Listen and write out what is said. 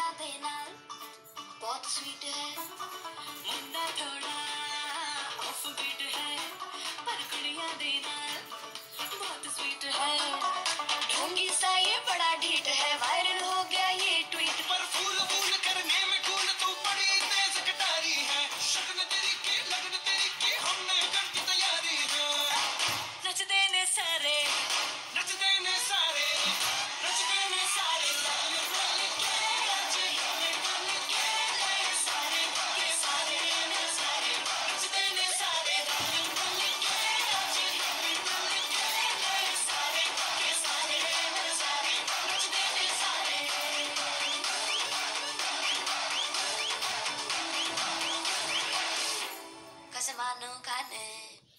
किया देना। बहुत स्वीट है। मुन्ना थोड़ा ऑफ़ बीट है। I got it.